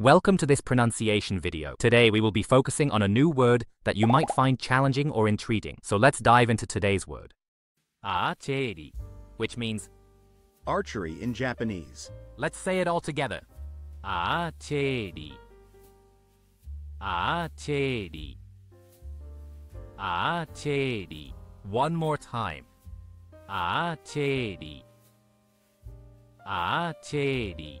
Welcome to this pronunciation video. Today we will be focusing on a new word that you might find challenging or intriguing. So let's dive into today's word. aacheeri, which means, Archery in Japanese. let's say it all together. aacheeri. aacheeri. aacheeri. One more time. aacheeri. aacheeri.